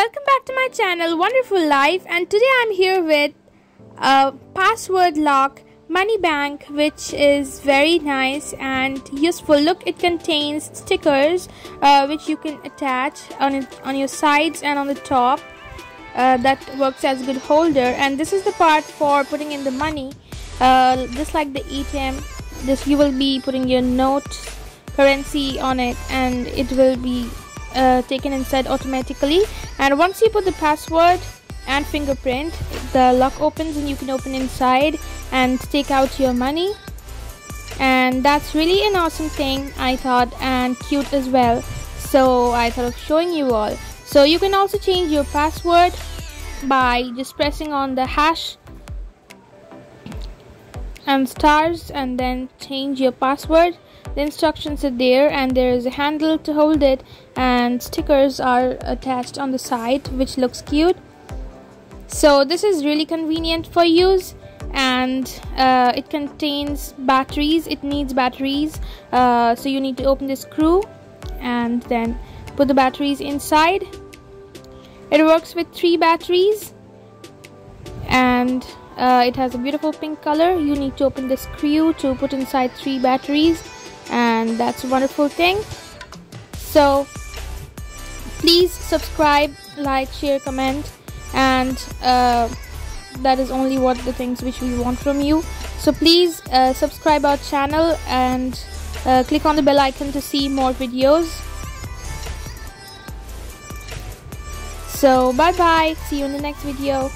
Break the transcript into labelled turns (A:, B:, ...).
A: welcome back to my channel wonderful life. And today i'm here with a password lock money bank which is very nice and useful. Look it contains stickers uh, which you can attach on it, on your sides and on the top uh, that works as a good holder. And this is the part for putting in the money uh, just like the ATM this you will be putting your note currency on it and it will be uh, taken inside automatically. And once you put the password and fingerprint the lock opens and you can open inside and take out your money. And that's really an awesome thing I thought and cute as well. So I thought of showing you all. So you can also change your password by just pressing on the hash and stars and then change your password the instructions are there and there is a handle to hold it and stickers are attached on the side which looks cute. So this is really convenient for use and uh, it contains batteries. It needs batteries uh, so you need to open the screw and then put the batteries inside. It works with three batteries and uh, it has a beautiful pink color. You need to open the screw to put inside three batteries and that's a wonderful thing. So please subscribe like share comment and uh, that is only what the things which we want from you. So please uh, subscribe our channel and uh, click on the bell icon to see more videos. So bye bye see you in the next video